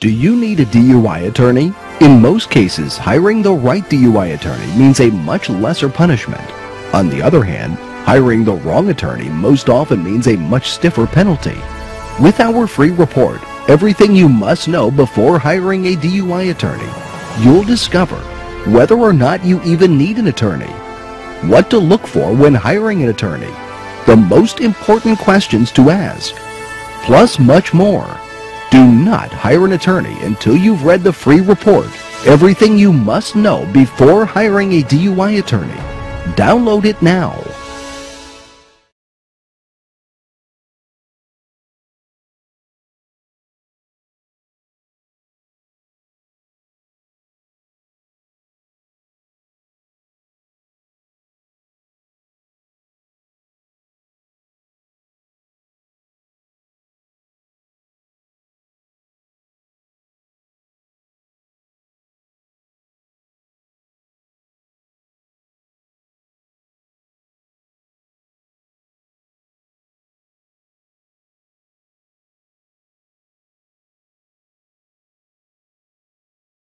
Do you need a DUI attorney? In most cases, hiring the right DUI attorney means a much lesser punishment. On the other hand, hiring the wrong attorney most often means a much stiffer penalty. With our free report, Everything You Must Know Before Hiring a DUI Attorney, you'll discover whether or not you even need an attorney, what to look for when hiring an attorney, the most important questions to ask, plus much more. Do not hire an attorney until you've read the free report, Everything You Must Know Before Hiring a DUI Attorney. Download it now.